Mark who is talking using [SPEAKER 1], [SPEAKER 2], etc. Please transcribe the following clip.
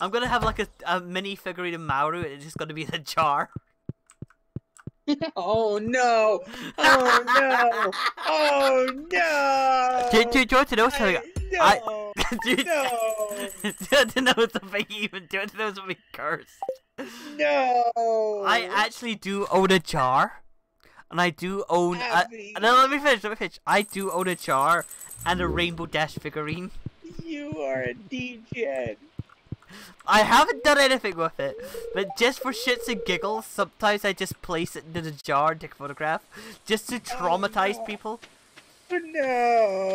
[SPEAKER 1] I'm gonna have like a, a mini figurine of Maru, and it's just gonna be in a jar.
[SPEAKER 2] oh no! Oh no! Oh no!
[SPEAKER 1] Do, do, do you want to know something?
[SPEAKER 2] I,
[SPEAKER 1] I-
[SPEAKER 2] no!
[SPEAKER 1] do, you-
[SPEAKER 2] no!
[SPEAKER 1] do you want to know something even? Do you want to know something cursed?
[SPEAKER 2] No!
[SPEAKER 1] I actually do own a jar, and I do own. A, no, let me finish. Let me finish. I do own a jar and a Rainbow Dash figurine.
[SPEAKER 2] you are a DJ.
[SPEAKER 1] I haven't done anything with it, but just for shits and giggles, sometimes I just place it in the jar and take a photograph, just to oh, traumatize oh,
[SPEAKER 2] no.
[SPEAKER 1] people.
[SPEAKER 2] No!